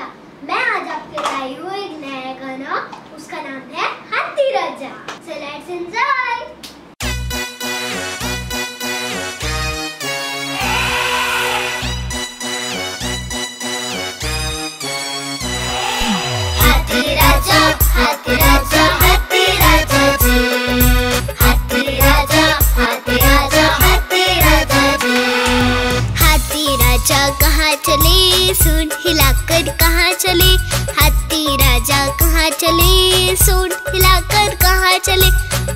गीता मैं आज आपके लाई हूँ एक नया गाना, उसका नाम है हाथी राजा। सो लेट्स एंजॉय राजा कहाँ चले? सूंड हिलाकर कहाँ चले? हाथी राजा कहाँ चले? सूंड हिलाकर कहाँ चले?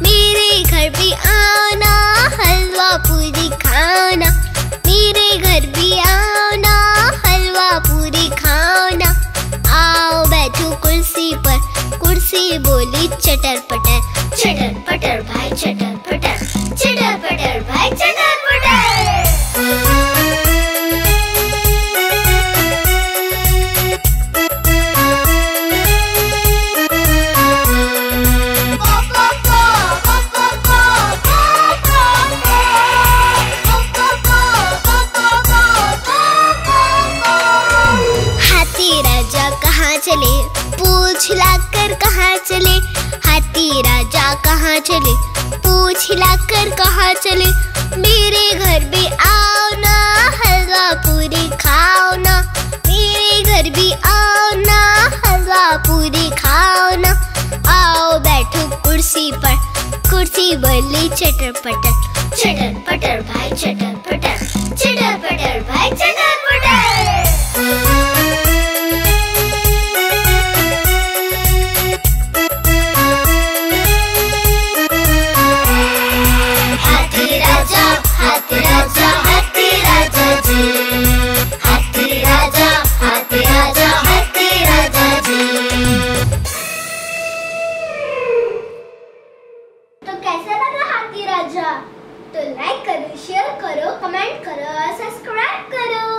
मेरे घर भी आना, हलवा पूरी खाना। मेरे घर भी आना, हलवा पूरी खाना। आओ बैठो कुर्सी पर, कुर्सी बोली चटर पटर चटर पटर भाई, चटर। चले? पूछ हिलाकर कहाँ चले? हाथी राजा कहाँ चले? पूछ हिलाकर कहाँ चले? मेरे घर भी आओ ना, हलवा पूरी खाओ ना। मेरे घर भी आओ ना, हलवा पूरी खाओ ना। आओ, बैठो कुर्सी पर। कुर्सी बोली चटर पटर चटर पटर भाई चटर पटर हाथी राजा तो लाइक करो शेयर करो कमेंट करो और सब्सक्राइब करो।